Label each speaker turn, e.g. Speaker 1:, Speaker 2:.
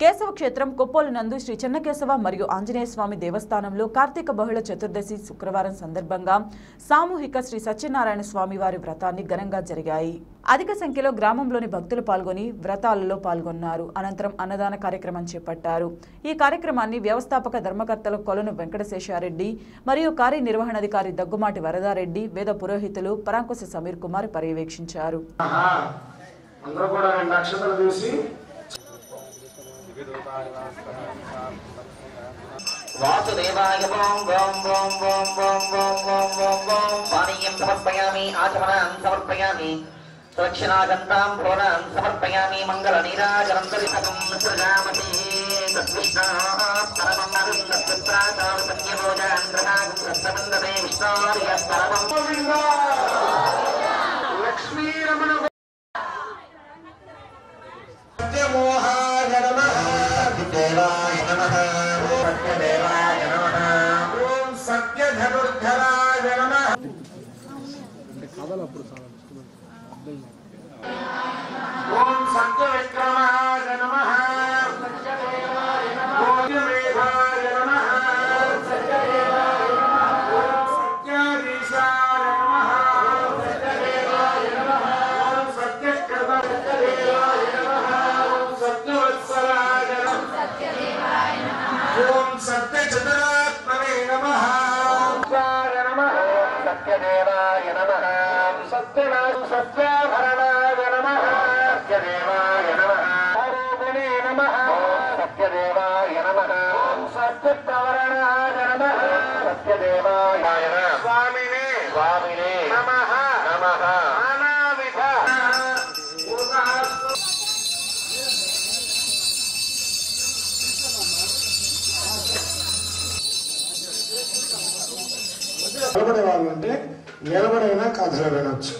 Speaker 1: కేశవ క్షేత్రం కొప్పోలు నందు శ్రీ చెన్నకేశవ మరియు ఆంజనేయ స్వామి దేవస్థానంలో కార్తీక బహుళ చతుర్దశి శుక్రవారం సందర్భంగా సామూహిక శ్రీ సత్యనారాయణ స్వామి వారి వ్రతాన్ని ఘనంగా జరిగాయి. అధిక సంఖ్యలో గ్రామంలోని భక్తులు పాల్గొని వ్రతాలలో పాల్గొన్నారు. అనంతరం అన్నదాన కార్యక్రమం చేపట్టారు. ఈ కార్యక్రమాన్ని వ్యవస్థాపక ధర్మకర్తలు కొలను వెంకటశేషారెడ్డి మరియు కార్యనిర్వహణాధికారి దగ్గుమాటి వరదారెడ్డి వేద పురోహితులు పరాంకుశ సమీర్ కుమార్ పర్యవేక్షించారు.
Speaker 2: అందరూ కూడా చూసి
Speaker 3: వాసుదేవాయ ఓం ఓం ఓం ఓం ఓం ఓం ఓం ఓం ఓం పానీయం సమర్పయామి ఆచమనాం సమర్పయామి సురక్షణాగంతాం భోనాం సమర్పయామి మంగళ నీరాజనం దర్శనం సృజామతి తద్విష్ణా పరమం అరుంధత్రాచారు సత్యభోజాంధ్రనాగం సత్తమందతే విష్ణోర్య
Speaker 2: దేవాయ నమః. సత్యదేవాయ నమః. ఓం సత్యధనుర్ధరాయ నమః. ఓం సత్యవిక్రమాయ सत्यचतुरात्मने नमः नमः सत्यदेवाय नमः सत्यना सत्याभरणाय नमः सत्यदेवाय नमः आरोपिणे नमः सत्यदेवाय नमः सत्यप्रवरणाय नमः सत्यदेवाय स्वामिने स्वामिने नमः नमः నిలబడే వాళ్ళు అంటే నిలబడైనా కథలు వినొచ్చు